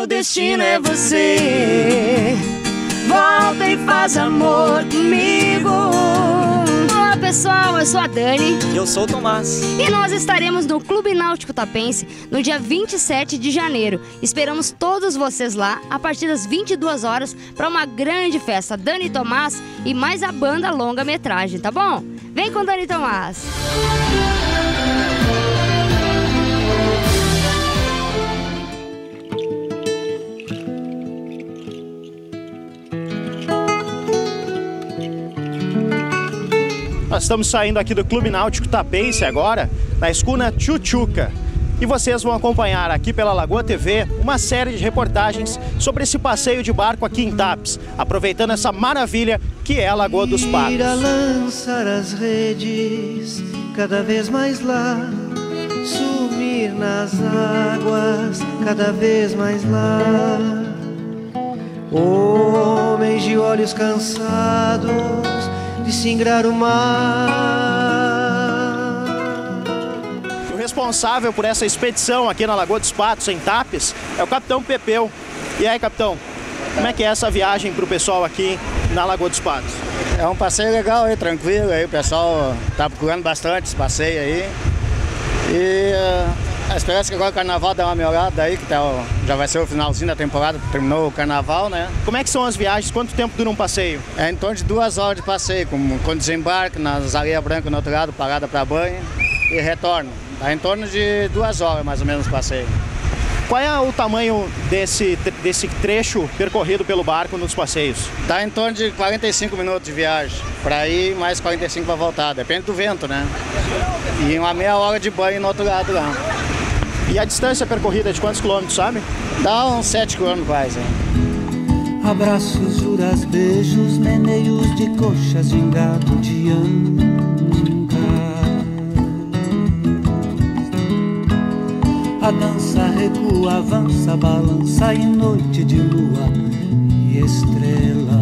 meu destino é você. Volta e faz amor comigo. Olá pessoal, eu sou a Dani. Eu sou o Tomás. E nós estaremos no Clube Náutico Tapense no dia 27 de janeiro. Esperamos todos vocês lá a partir das 22 horas para uma grande festa. Dani e Tomás e mais a banda longa-metragem, tá bom? Vem com Dani e Tomás. Nós estamos saindo aqui do Clube Náutico Tapense agora, na escuna Chuchuca. E vocês vão acompanhar aqui pela Lagoa TV uma série de reportagens sobre esse passeio de barco aqui em Tapes, aproveitando essa maravilha que é a Lagoa dos Patos. Ir a lançar as redes cada vez mais lá, sumir nas águas cada vez mais lá. Homens de olhos cansados de singrar o mar. O responsável por essa expedição aqui na Lagoa dos Patos, em Tapes, é o Capitão Pepeu. E aí, Capitão, como é que é essa viagem para o pessoal aqui na Lagoa dos Patos? É um passeio legal aí, tranquilo aí, o pessoal tá procurando bastante esse passeio aí. E uh, a esperança é que agora o carnaval dá uma melhorada aí, que tá, já vai ser o finalzinho da temporada, terminou o carnaval, né? Como é que são as viagens? Quanto tempo dura um passeio? É em torno de duas horas de passeio, com, com desembarque nas areias brancas no outro lado, parada para banho e retorno. Dá em torno de duas horas mais ou menos o passeio. Qual é o tamanho desse, desse trecho percorrido pelo barco nos passeios? Dá em torno de 45 minutos de viagem, para ir mais 45 para voltar, depende do vento, né? E uma meia hora de banho no outro lado lá. E a distância percorrida é de quantos quilômetros, sabe? Dá uns 7 quilômetros quase. Hein? Abraços, juras, beijos, meneios de coxas, gingado de anca. A dança recua, avança, balança em noite de lua e estrela.